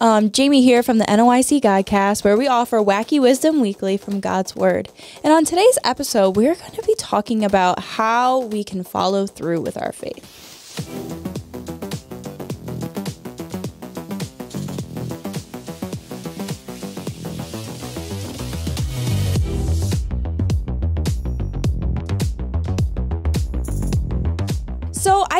Um, Jayme here from the NOYC Godcast, where we offer wacky wisdom weekly from God's Word. And on today's episode, we're going to be talking about how we can follow through with our faith.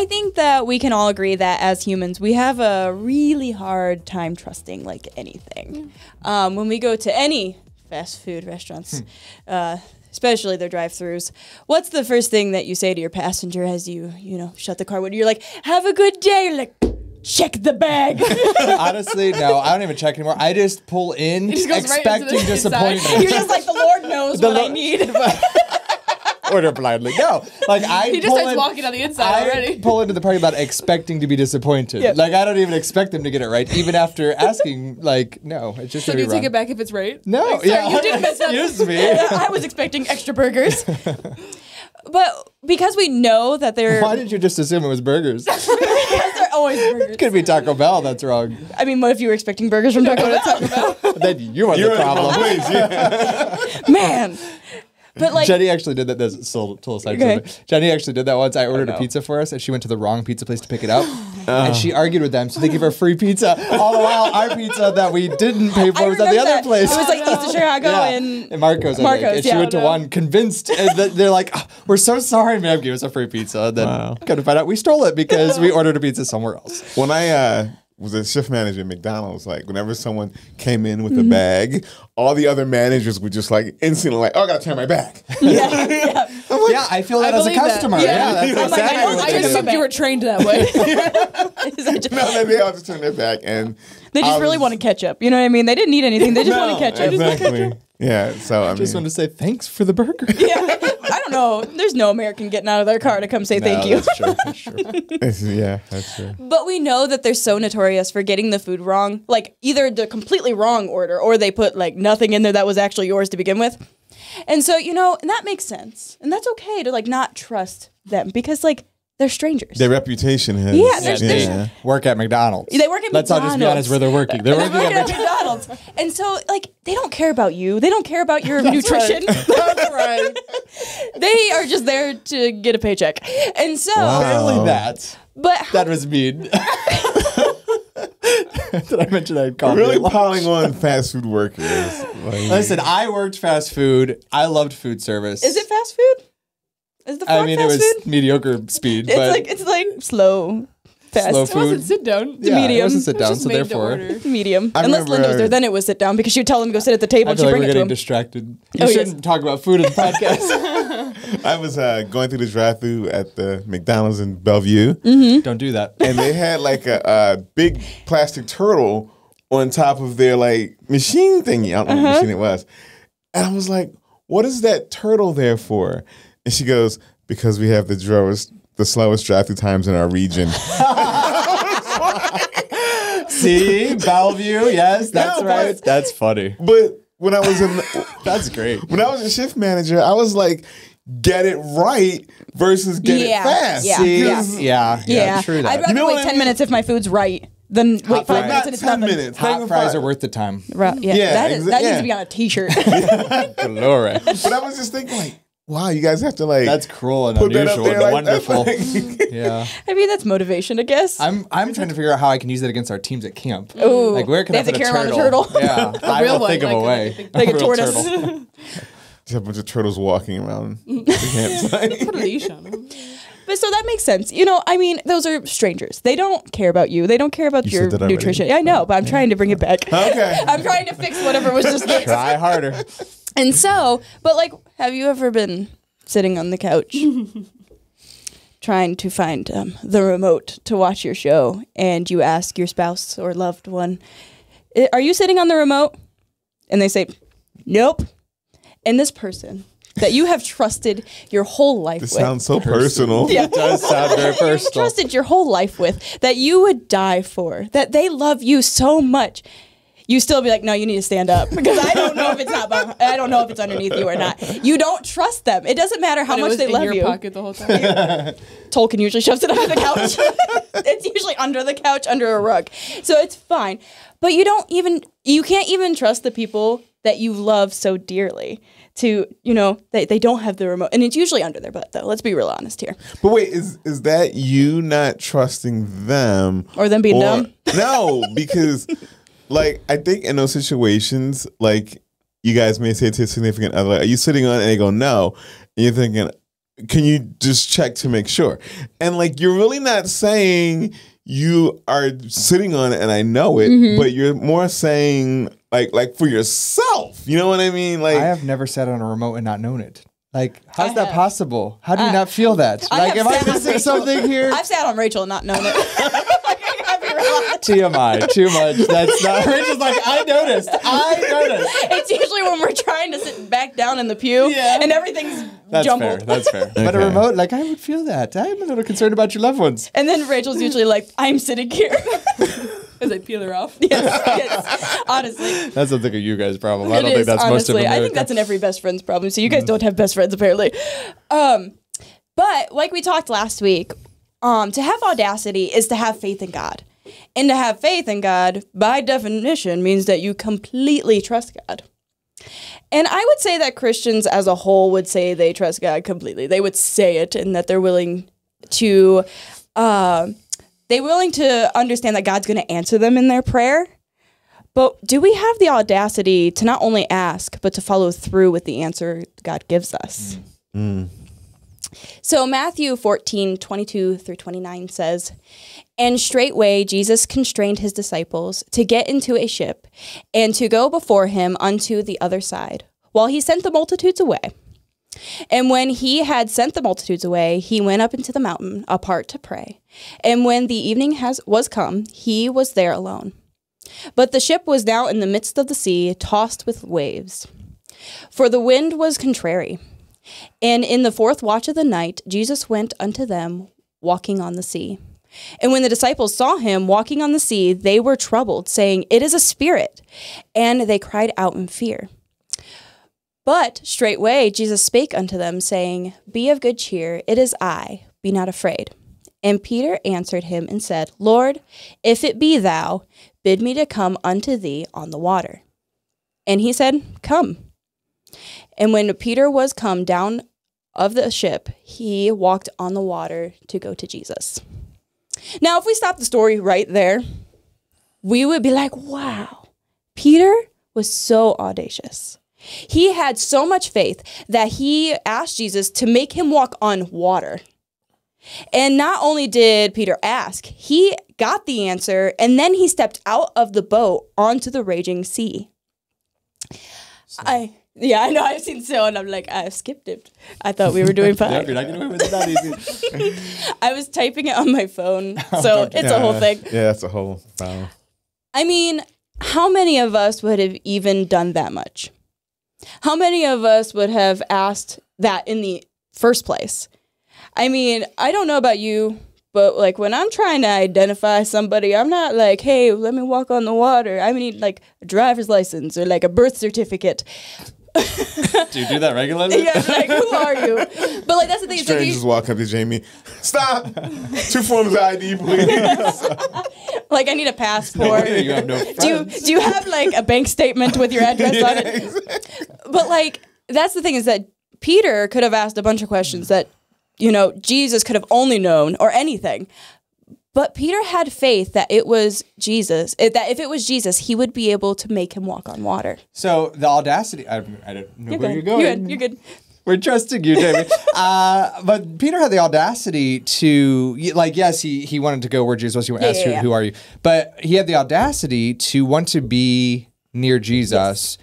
I think that we can all agree that as humans, we have a really hard time trusting like anything. Um, when we go to any fast food restaurants, uh, especially their drive-throughs, what's the first thing that you say to your passenger as you you know shut the car window? You're like, "Have a good day." You're like, check the bag. Honestly, no, I don't even check anymore. I just pull in, just goes right expecting disappointment. You're just like, the Lord knows The what I Lo- need. Order blindly. No, like I. He just pull starts in- walking on the inside I already. pull into the parking lot expecting to be disappointed. Yep. Like I don't even expect them to get it right, even after asking. Like no, it's just So do you be take it back if it's right? No, Like, sorry, yeah, you did mess up. excuse me. I was expecting extra burgers. But because we know that they're, Why did you just assume it was burgers? because they're always burgers. Could be Taco Bell. That's wrong. I mean, what if you were expecting burgers from Taco Bell? then you are the problem. Man. But like, Jenny actually did that. This is still total side Okay. Jenny actually did that once. I ordered no. a pizza for us, and she went to the wrong pizza place to pick it up, and she argued with them, so they give her free pizza. All the while, our pizza that we didn't pay for I was at the remember other that. place. It was like East of Chicago yeah. and and Marcos, I Marcos, think. And she went to one convinced, and th- they're like, "Oh, "We're so sorry, ma'am. Give us a free pizza." And then Wow. come to find out, we stole it because we ordered a pizza somewhere else. when I uh, was a shift manager at McDonald's, like whenever someone came in with Mm-hmm. a bag, all the other managers would just like instantly like, "Oh, I gotta turn my back." yeah, yeah. yeah, I feel that as a believe that. customer. Yeah. Yeah, that's I'm like, exactly I, I they assumed you were trained that way. no, then they all just turn their back, and They just I really was- catch up. You know what I mean? They didn't need anything. They just wanted ketchup. Exactly. Yeah. So I mean, Just want to say thanks for the burger. Yeah. I don't know. There's no American getting out of their car to come say thank you. That's true. That's true. it's- yeah, that's true. But we know that they're so notorious for getting the food wrong. Like either the completely wrong order or they put like nothing in there that was actually yours to begin with. And so, you know, and that makes sense. And that's okay to like not trust them because like they're strangers. Their reputation has. Yeah, there's- there's- yeah. Work at McDonald's. They work at Let's all just be McDonald's. honest where they're working. They're They're working working at at McDonald's. McDonald's. And so like they don't care about you. They don't care about your nutrition. That's right. they are just there to get a paycheck. And so Wow. Only that. but how- That was mean. Did I mention I'd call Really piling on fast food workers. Like, Listen, I worked fast food. I loved food service. is it fast food? Is the I frog mean, it was food? mediocre speed, It's but like it's like slow, fast, Slow It wasn't food. sit down. yeah, medium. it wasn't sit It was down. just So therefore, order. medium. I Unless Linda was remember- there, then it was sit down because she would tell them to go sit at the table I and feel she'd like bring we're it getting distracted. You Oh, yes. shouldn't talk about food in the podcast. I was uh, going through the drive-through at the McDonald's in Bellevue, Mm-hmm. Don't do that. and they had like a, a big plastic turtle on top of their like machine thingy. I don't know Uh-huh. what machine it was, and I was like, "What is that turtle there for?" And she goes, "Because we have the slowest, the slowest drive-through times in our region." See, Bellevue. Yes, that's Yeah, right. That's funny. but when I was in, That's great. when I was a shift manager, I was like, "Get it right versus get Yeah, it fast." yeah, See, yeah. yeah, yeah, Yeah, true that. I'd rather You know wait what I ten mean? minutes if my food's right than wait five fries. minutes and it's ten nothing. minutes. Hot Think fries about- are worth the time. Right, yeah, Yeah, that, is, exa- that needs to be on a T-shirt. Glory. But I was just thinking, like, wow, you guys have to like That's cruel and put that up unusual there and like wonderful. like- yeah. I mean, that's motivation, I guess. I'm I'm trying to figure out how I can use that against our teams at camp. Mm. Ooh, Like where can they I have put a carry around a turtle? turtle. Yeah, I real will one, think of a like, way. like a real tortoise. turtle. Just a bunch of turtles walking around the campsite. Put a leash on him. But so that makes sense. You know, I mean, those are strangers. They don't care about you. They don't care about You your said that already. nutrition. I know, but I'm trying to bring it back. Okay. I'm trying to fix whatever was just fixed. Try harder. And so, but like, have you ever been sitting on the couch trying to find um, the remote to watch your show and you ask your spouse or loved one, "I- Are you sitting on the remote? And they say, Nope. And this person that you have trusted your whole life This with. sounds so personal. Yeah. It does sound very personal. You've trusted your whole life with that you would die for, that they love you so much. you still be like, no, you need to stand up because I don't know if it's not. beh- I don't know if it's underneath you or not. You don't trust them. It doesn't matter how But it much was they in love your you. pocket the whole time. Tolkien usually shoves it under the couch. it's usually under the couch, under a rug. So it's fine. But you don't even you can't even trust the people that you love so dearly to, you know, they, they don't have the remote. And it's usually under their butt though. Let's be real honest here. But wait, is is that you not trusting them Or them being dumb? No, because like I think in those situations, like you guys may say to a significant other, "Are you sitting on?" it?" And they go, "No," and you're thinking, "Can you just check to make sure?" And like you're really not saying you are sitting on it, and I know it, Mm-hmm. but you're more saying like like for yourself. You know what I mean? Like I have never sat on a remote and not known it. Like, how's I that have. possible? How do you not feel that? I like, have am I sat missing something here? I've sat on Rachel and not known it. I gotta be. TMI, too much. That's not. Rachel's like, I noticed. I noticed. It's usually when we're trying to sit back down in the pew Yeah. and everything's That's jumbled. fair. That's fair. But a remote, like, I would feel that. I'm a little concerned about your loved ones. and then Rachel's usually like, I'm sitting here. As I peel her off. yes, yes. Honestly. That's something of you guys' problem. I don't is, think that's most of honestly. America. I think that's an every best friend's problem. So you guys don't have best friends apparently. Um, but like we talked last week, um, to have audacity is to have faith in God. And to have faith in God, by definition, means that you completely trust God. And I would say that Christians as a whole would say they trust God completely. They would say it and that they're willing to uh, they're willing to understand that God's going to answer them in their prayer. But do we have the audacity to not only ask, but to follow through with the answer God gives us? So Matthew 14, 22 through 29 says, And straightway Jesus constrained his disciples to get into a ship and to go before him unto the other side, while he sent the multitudes away. And when he had sent the multitudes away, he went up into the mountain apart to pray. And when the evening has was come, he was there alone. But the ship was now in the midst of the sea, tossed with waves. For the wind was contrary. And in the fourth watch of the night, Jesus went unto them, walking on the sea. And when the disciples saw him walking on the sea, they were troubled, saying, It is a spirit. And they cried out in fear. But straightway Jesus spake unto them, saying, Be of good cheer, it is I, be not afraid. And Peter answered him and said, Lord, if it be thou, bid me to come unto thee on the water. And he said, Come. And when Peter was come down of the ship, he walked on the water to go to Jesus. Now, if we stop the story right there, we would be like, wow, Peter was so audacious. He had so much faith that he asked Jesus to make him walk on water. And not only did Peter ask, he got the answer and then he stepped out of the boat onto the raging sea. I yeah, I know I've seen so and I'm like, I've skipped it. I thought we were doing fine. Nope, you're not getting away with it that easy. I was typing it on my phone, so oh, it's a whole thing. Yeah, that's a whole foul. I mean, how many of us would have even done that much? How many of us would have asked that in the first place? I mean, I don't know about you, but like when I'm trying to identify somebody, I'm not like, hey, let me walk on the water. I need like a driver's license or like a birth certificate. Do you do that regularly? Yeah, like, who are you? But like, that's the thing. It's like, Strangers walk up to Jayme. Stop. Two forms of ID, please. like, I need a passport. you have no do you do you have like a bank statement with your address on it? But like that's the thing is that Peter could have asked a bunch of questions that you know Jesus could have only known or anything. But Peter had faith that it was Jesus, eh, that if it was Jesus, he would be able to make him walk on water. So the audacity. I, I don't know where you're going. You're good. You're good. We're trusting you, David. uh, but Peter had the audacity to, like, yes, he, he wanted to go where Jesus was. He Yeah, asked, yeah, who, yeah. who are you? But he had the audacity to want to be near Jesus.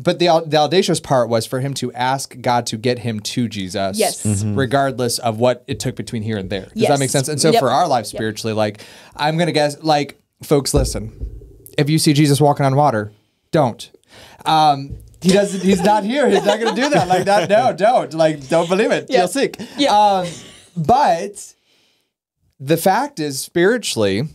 But the, the audacious part was for him to ask God to get him to Jesus, Yes. Mhm. regardless of what it took between here and there. Does Yes. that make sense? And so Yep. for our life spiritually, like, I'm going to guess, like, folks, listen, if you see Jesus walking on water, don't. Um, he doesn't. He's not here. He's not going to do that. Like that. No, don't. Like, don't believe it. Yeah. You'll seek. Yeah. Um, but the fact is, spiritually,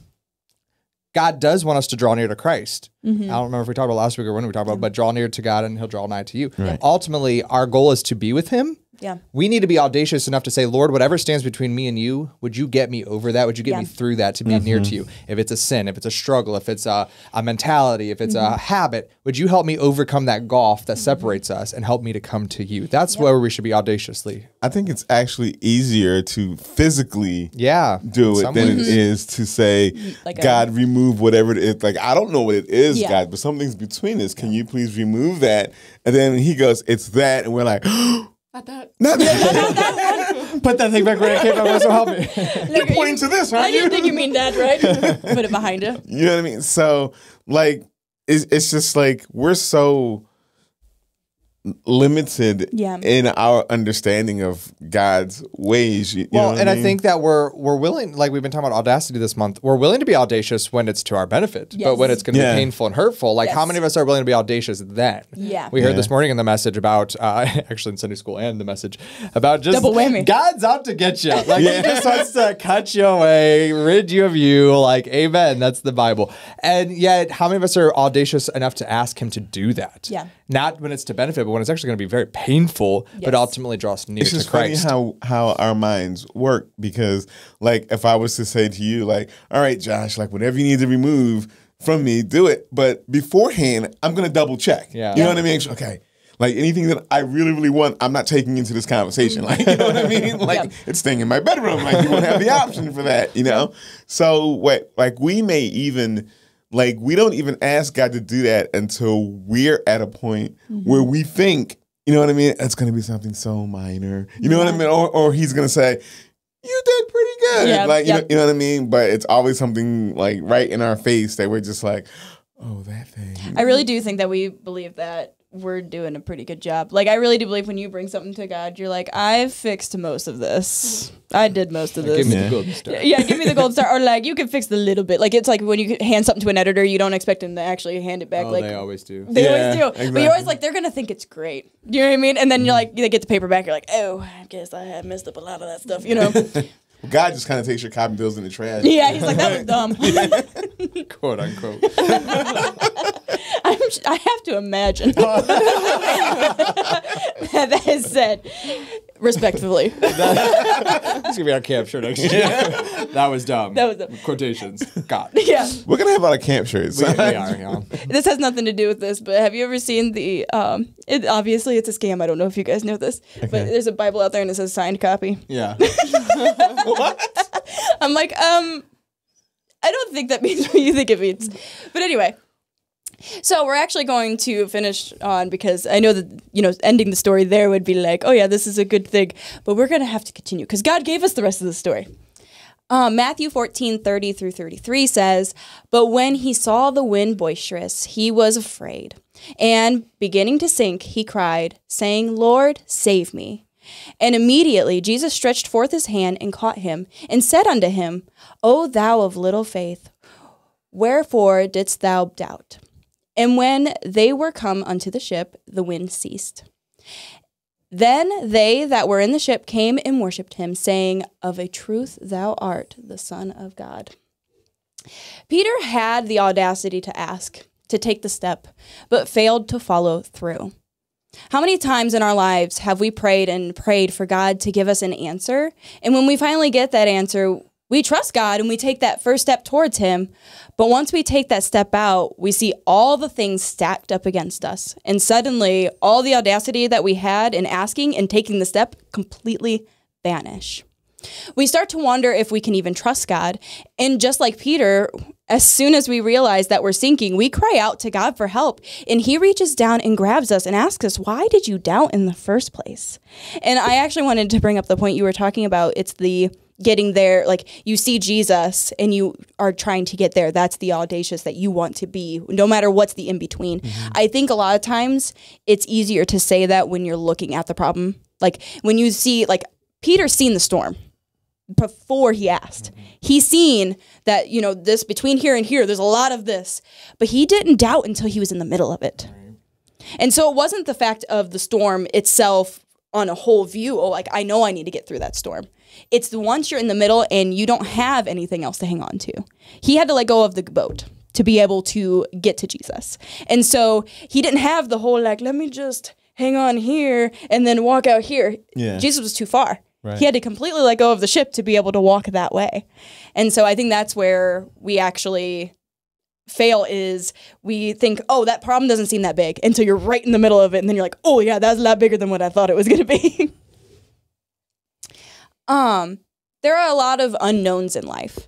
God does want us to draw near to Christ. Mm-hmm. I don't remember if we talked about last week or when we talked about, but draw near to God and He'll draw nigh to you. Ultimately, our goal is to be with Him. Yeah. We need to be audacious enough to say, Lord, whatever stands between me and you, would you get me over that? Would you get Yeah. me through that to be near to you? If it's a sin, if it's a struggle, if it's a, a mentality, if it's Mm-hmm. a habit, would you help me overcome that gulf that separates us and help me to come to you? That's where we should be audaciously. I think it's actually easier to physically Yeah. do it than ways. it is to say, Like a- God, remove whatever it is. Like, I don't know what it is, Yeah. God, but something's between us. Can you please remove that? And then he goes, It's that. And we're like, Not that. Not that. Put that thing back where it came from. So help me. You're pointing to this, right? I didn't you? think you mean that, right? Put it behind you. You know what I mean? So, like, it's, it's just like we're so limited Yeah. in our understanding of God's ways. You, you know Well, and I, mean? think that we're we're willing, like we've been talking about audacity this month. We're willing to be audacious when it's to our benefit, but when it's going to Yeah. be painful and hurtful, like how many of us are willing to be audacious then? Yeah. We heard Yeah. this morning in the message about, uh, actually in Sunday school and the message about just Double whammy. God's out to get you. Like He just wants to cut you away, rid you of you. Like Amen. That's the Bible. And yet, how many of us are audacious enough to ask Him to do that? Yeah. Not when it's to benefit, but when it's actually going to be very painful, but Yes. ultimately draw us near it's to just funny Christ. how how our minds work because like if I was to say to you like all right Josh like whatever you need to remove from me do it but beforehand I'm gonna double check Yeah. you know what I mean okay like anything that I really really want I'm not taking into this conversation like you know what I mean like Yeah. it's staying in my bedroom like you won't have the option for that you know so what like we may even like we don't even ask God to do that until we're at a point Mm-hmm. where we think, you know what I mean? It's going to be something so minor. You know what I mean? Or, or he's going to say, "You did pretty good." Yeah, like you, yeah. know, you know what I mean? But it's always something like right in our face that we're just like, "Oh, that thing." I really do think that we believe that we're doing a pretty good job. Like I really do believe when you bring something to God, you're like, I've fixed most of this. Mm-hmm. I did most of this. Give me Yeah. the golden star. Yeah, give me the gold star, or like you can fix the little bit. Like it's like when you hand something to an editor, you don't expect him to actually hand it back. Oh, like they always do. They Yeah, always do. But you're always like, they're gonna think it's great. Do you know what I mean? And then you're mm-hmm. like, they get the paperback, you're like, oh, I guess I have messed up a lot of that stuff, you know? God just kind of takes your cotton bills in the trash. yeah, he's like, that was dumb. Quote unquote. I'm, I have to imagine that that is said respectfully. It's gonna be our camp shirt next year. that was dumb. That was dumb. Quotations. God. yeah, We're gonna have a lot of camp shirts. We, we are, yeah. this has nothing to do with this, but have you ever seen the? Um, it obviously it's a scam. I don't know if you guys know this, but there's a Bible out there and it says signed copy. Yeah. What? I'm like, um, I don't think that means what you think it means. But anyway, so we're actually going to finish on because I know that, you know, ending the story there would be like, oh yeah, this is a good thing. But we're going to have to continue because God gave us the rest of the story. Um, Matthew 14, 30 through 33 says, But when he saw the wind boisterous, he was afraid. And beginning to sink, he cried, saying, Lord, save me. And immediately Jesus stretched forth his hand and caught him, and said unto him, O thou of little faith, wherefore didst thou doubt? And when they were come unto the ship, the wind ceased. Then they that were in the ship came and worshipped him, saying, Of a truth thou art the Son of God. Peter had the audacity to ask, to take the step, but failed to follow through. How many times in our lives have we prayed and prayed for God to give us an answer? And when we finally get that answer, we trust God and we take that first step towards Him. But once we take that step out, we see all the things stacked up against us. And suddenly, all the audacity that we had in asking and taking the step completely vanish. We start to wonder if we can even trust God. And just like Peter, as soon as we realize that we're sinking, we cry out to God for help. And He reaches down and grabs us and asks us, Why did you doubt in the first place? And I actually wanted to bring up the point you were talking about. It's the getting there, like you see Jesus and you are trying to get there. That's the audacious that you want to be, no matter what's the in between. Mm-hmm. I think a lot of times it's easier to say that when you're looking at the problem. Like when you see, like, Peter's seen the storm before he asked. Mm-hmm. He's seen that, you know, this between here and here, there's a lot of this, but he didn't doubt until he was in the middle of it. And so it wasn't the fact of the storm itself on a whole view. Oh, like I know I need to get through that storm. It's the once you're in the middle and you don't have anything else to hang on to. He had to let go of the boat to be able to get to Jesus. And so he didn't have the whole like, let me just hang on here and then walk out here. Yeah. Jesus was too far. Right. He had to completely let go of the ship to be able to walk that way. And so I think that's where we actually fail is we think, oh, that problem doesn't seem that big until you're right in the middle of it. And then you're like, oh, yeah, that's a lot bigger than what I thought it was going to be. um, there are a lot of unknowns in life,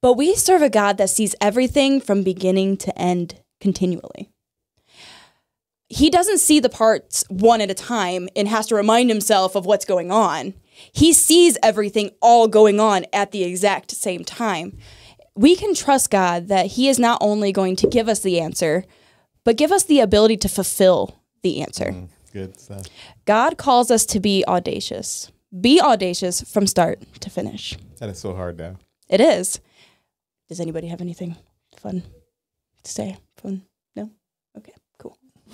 but we serve a God that sees everything from beginning to end continually. He doesn't see the parts one at a time and has to remind himself of what's going on. He sees everything all going on at the exact same time we can trust God that He is not only going to give us the answer, but give us the ability to fulfill the answer. Mm, good stuff. God calls us to be audacious. Be audacious from start to finish. That is so hard now. It is. Does anybody have anything fun to say? Fun?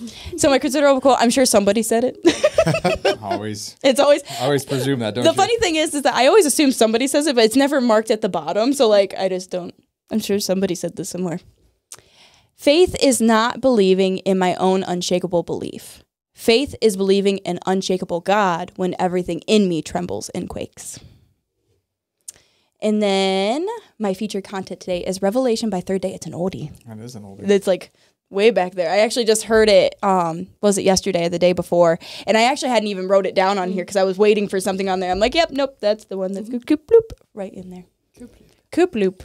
No? Okay, cool. So my considerable quote, I'm sure somebody said it. always, it's always I always presume that, don't the you? funny thing is, is that I always assume somebody says it, but it's never marked at the bottom. So like, I just don't. I'm sure somebody said this somewhere. Faith is not believing in my own unshakable belief. Faith is believing in unshakable God when everything in me trembles and quakes. And then my featured content today is Revelation by Third Day. It's an oldie. That is an older. That's like way back there. I actually just heard it. Um, was it yesterday or the day before? And I actually hadn't even wrote it down on here because I was waiting for something on there. I'm like, yep, nope, that's the one that's coop, coop bloop right in there. Coop loop.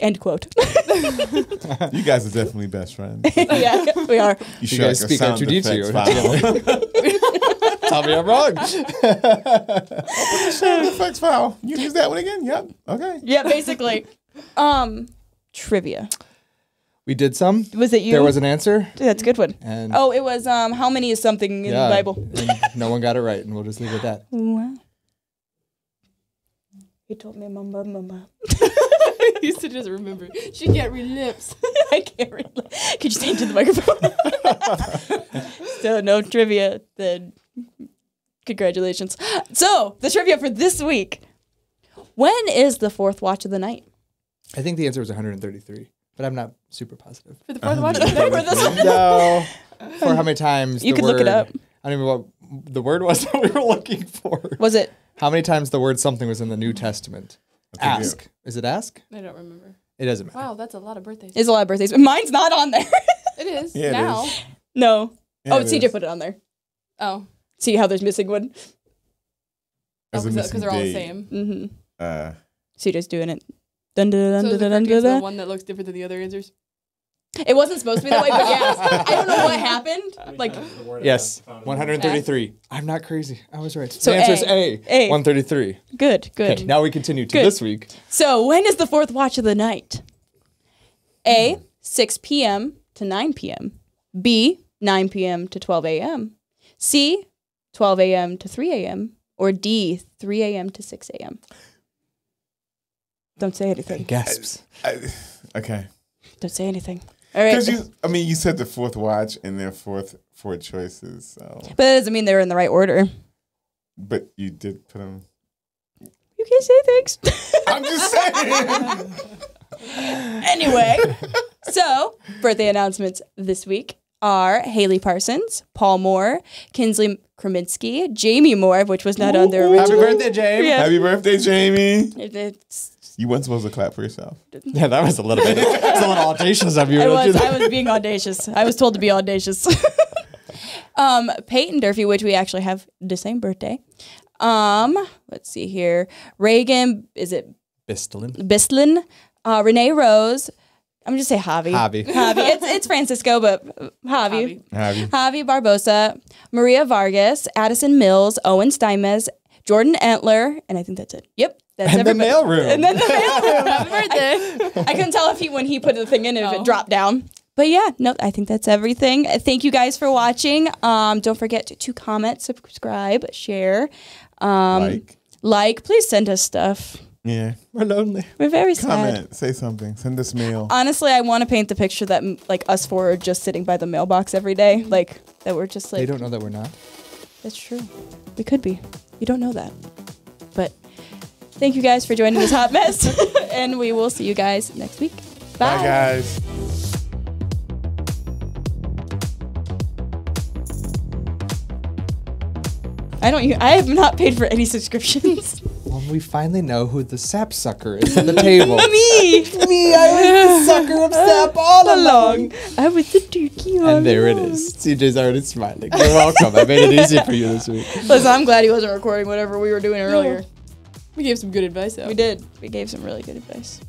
End quote. You guys are definitely best friends. yeah, we are. You, You guys speak on jujitsu. file. Tell me I'm wrong. sound effects file. You use that one again? Yep. Okay. Yeah, basically. Um, trivia. We did some. Was it you? There was an answer, That's a good one. and Oh, it was um, how many is something in yeah, the Bible? and no one got it right, and we'll just leave it at that. Wow. He told me, mama, mama. he used to just remember. She can't read lips. I can't read. Could you say into the microphone? so no trivia. Then congratulations. So the trivia for this week. When is the fourth watch of the night? I think the answer was 133, but I'm not super positive. For the fourth watch of the. For this one? No. For how many times? You the could look it word- up. I don't even know what the word was that we were looking for. Was it? How many times the word something was in the New Testament? think you- Ask. Is it ask? I don't remember. It doesn't matter. Wow, that's a lot of birthdays. It's a lot of birthdays. but Mine's not on there. It is Yeah, it now. is. no. Yeah, oh, it CJ is. put it on there. Oh, See how there's missing one? As a because missing they're all the date. same. Mm-hmm. Uh, CJ's doing it. Dun, dun, dun, So is dun, the dun, dun, the one that looks different than the other answers? It wasn't supposed to be that way, but yes. I don't know what happened. Like, Yes. 133. I'm not crazy. I was right. So the answer is A. A. A. 133. good, good. Okay, now we continue to Good. this week. So, when is the fourth watch of the night? A, 6 p.m. to 9 p.m. B, 9 p.m. to 12 a.m. C, 12 a.m. to 3 a.m. Or D, 3 a.m. to 6 a.m. Don't say anything. Gasps. I, okay. Don't say anything. All right. Because you, I mean, you said the fourth watch and their fourth four choices. So, But that doesn't mean they're in the right order. but you did put them. You can't say things. I'm just saying. anyway, so birthday announcements this week are Hailley Parsons, Paul Moore, Kinsley Krzeminski, Jayme Moore, which was not on their Happy birthday, James. Yeah. Happy birthday, Jayme. It's- You weren't supposed to clap for yourself. Yeah, that was a little bit. It's a little audacious of you. I was? I was being audacious. I was told to be audacious. um, Peyton Durfey, which we actually have the same birthday. Um, let's see here. Raeghen, is it Bistelin. Bistlin? Uh, Renee Rose. I'm gonna just say Javi. Javi. Javi. It's it's Francisco, but Javi. Javi. Javi Barbosa, Maria Vargas, Addyson Mills, Owen Steinmetz, Jordyn Entler, and I think that's it. Yep. That's And the everybody. mailroom. And then the mailroom. Happy birthday. I couldn't tell if he when he put the thing in if Oh. it dropped down. But yeah, no, I think that's everything. Thank you guys for watching. Um, don't forget to, to comment, subscribe, share, um, Like, like. Please send us stuff. yeah. We're lonely. We're very sad. Comment, say something, send us mail. Honestly, I want to paint the picture that like us four are just sitting by the mailbox every day, like that we're just like. They like don't know that we're not. That's true. We could be. You don't know that. But thank you guys for joining this hot mess. and we will see you guys next week. Bye. Bye, guys. I don't. u- I have not paid for any subscriptions. Well, we finally know who the sap sucker is at the table. Me. Me, I was the sucker of sap all along. I was the turkey. all And there it along. is. CJ's already smiling. You're welcome. I made it easy for you this week. Listen, I'm glad he wasn't recording whatever we were doing earlier. We gave some good advice though. We did. We gave some really good advice.